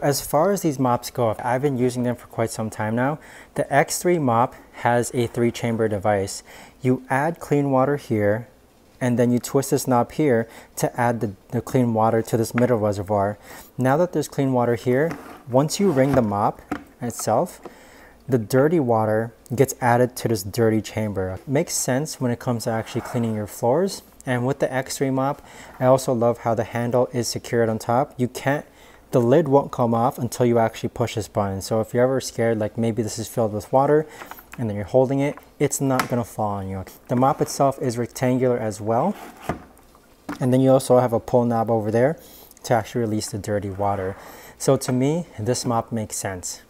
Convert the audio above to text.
As far as these mops go, I've been using them for quite some time now. The X3 mop has a three chamber device. You add clean water here, and then you twist this knob here to add the, the clean water to this middle reservoir. Now that there's clean water here, once you wring the mop itself, the dirty water gets added to this dirty chamber. Makes sense when it comes to actually cleaning your floors. And with the X3 mop, I also love how the handle is secured on top. You can't, the lid won't come off until you actually push this button. So if you're ever scared, like maybe this is filled with water and then you're holding it, it's not gonna fall on you. The mop itself is rectangular as well. And then you also have a pull knob over there to actually release the dirty water. So to me, this mop makes sense.